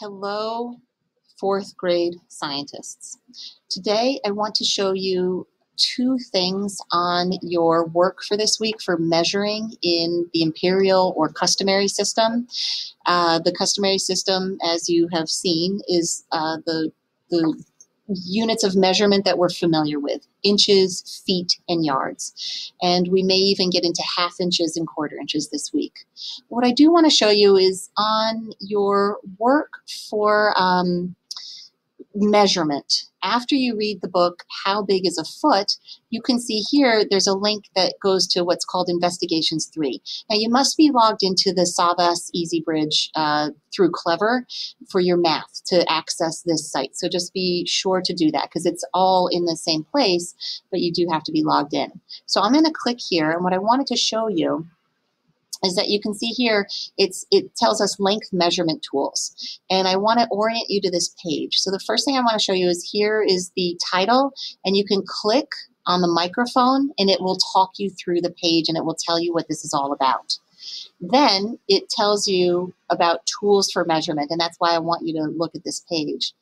Hello, fourth grade scientists. Today I want to show you two things on your work for this week for measuring in the imperial or customary system. Uh, the customary system, as you have seen, is uh, the, the units of measurement that we're familiar with inches, feet, and yards. And we may even get into half inches and quarter inches this week. What I do want to show you is on your work for um, measurement. After you read the book, How Big is a Foot, you can see here there's a link that goes to what's called Investigations 3. Now, you must be logged into the Savvas EasyBridge uh, through Clever for your math to access this site. So just be sure to do that because it's all in the same place, but you do have to be logged in. So I'm going to click here, and what I wanted to show you is that you can see here it's it tells us length measurement tools. And I want to orient you to this page. So the first thing I want to show you is here is the title and you can click on the microphone and it will talk you through the page and it will tell you what this is all about. Then it tells you about tools for measurement and that's why I want you to look at this page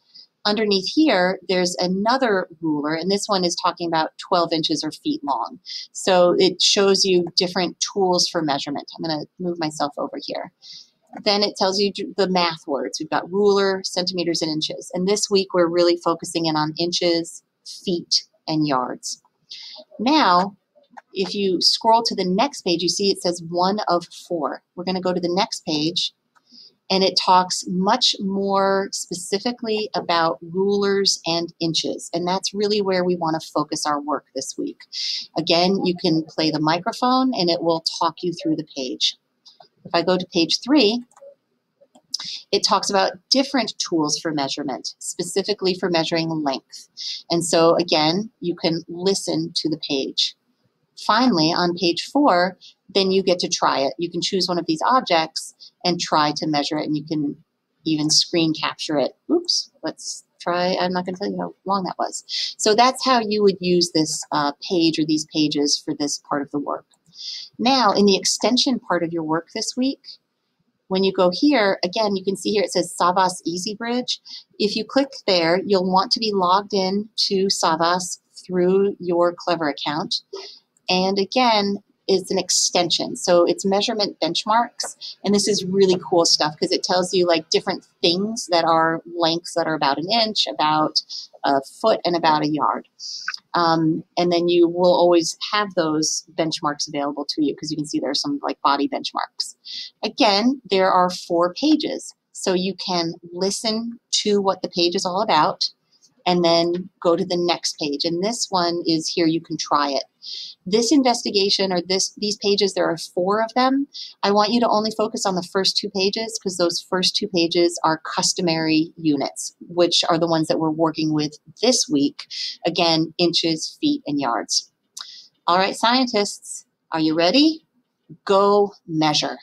underneath here, there's another ruler, and this one is talking about 12 inches or feet long. So it shows you different tools for measurement. I'm going to move myself over here. Then it tells you the math words. We've got ruler, centimeters, and inches. And this week we're really focusing in on inches, feet, and yards. Now, if you scroll to the next page, you see it says one of four. We're going to go to the next page and it talks much more specifically about rulers and inches. And that's really where we want to focus our work this week. Again, you can play the microphone and it will talk you through the page. If I go to page three, it talks about different tools for measurement, specifically for measuring length. And so again, you can listen to the page. Finally, on page four, then you get to try it. You can choose one of these objects and try to measure it, and you can even screen capture it. Oops, let's try. I'm not going to tell you how long that was. So that's how you would use this uh, page or these pages for this part of the work. Now, in the extension part of your work this week, when you go here, again, you can see here it says Savvas EasyBridge. If you click there, you'll want to be logged in to Savvas through your Clever account. And again, is an extension. So it's measurement benchmarks. And this is really cool stuff because it tells you like different things that are lengths that are about an inch, about a foot, and about a yard. Um, and then you will always have those benchmarks available to you because you can see there are some like body benchmarks. Again, there are four pages. So you can listen to what the page is all about and then go to the next page. And this one is here, you can try it. This investigation or this these pages, there are four of them. I want you to only focus on the first two pages because those first two pages are customary units, which are the ones that we're working with this week. Again, inches, feet, and yards. All right, scientists, are you ready? Go measure.